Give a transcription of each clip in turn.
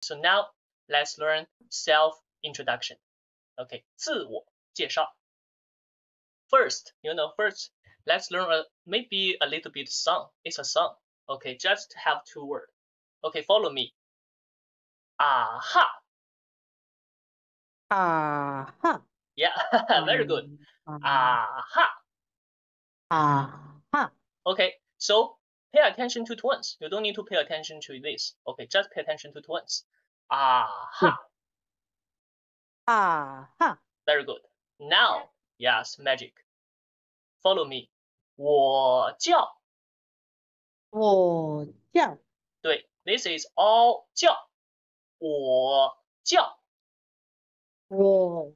So now let's learn self introduction. Okay, 自我介绍. First, you know, first let's learn a maybe a little bit song. It's a song. Okay, just have two words. Okay, follow me. Aha. Aha. Yeah, very good. Aha. Aha. Okay, so pay attention to tones. You don't need to pay attention to this. Okay, just pay attention to tones. Aha. Aha. Very good. Now, yes, magic. Follow me. 我叫。我叫。对，this is all 叫。我叫。我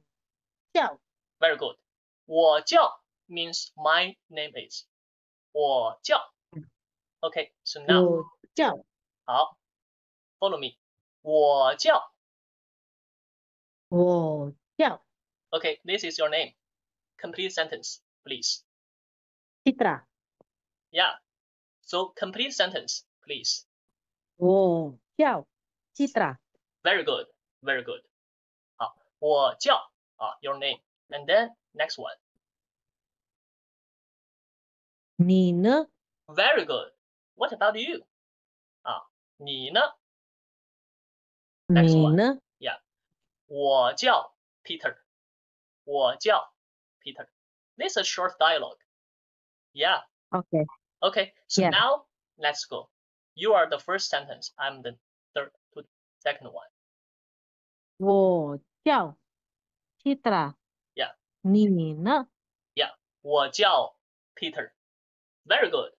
叫。 Very good. 我叫 means my name is. 我叫。 Okay, so now 我叫。好，follow me. 我叫。我叫。 Okay, this is your name. Complete sentence, please. Citra. Yeah. So complete sentence, please. 我叫 Citra. Very good, very good. 好，我叫啊，your name. And then next one. 你呢？ Very good. What about you? 啊，你呢？Next 你 one. 呢？我叫 Peter. 我叫 Peter. This is a short dialogue. Yeah. Okay. Okay. So Yeah. now let's go. You are the first sentence. I'm the third, to second one. 我叫 Citra. Yeah. 你呢？我叫 Peter. Very good.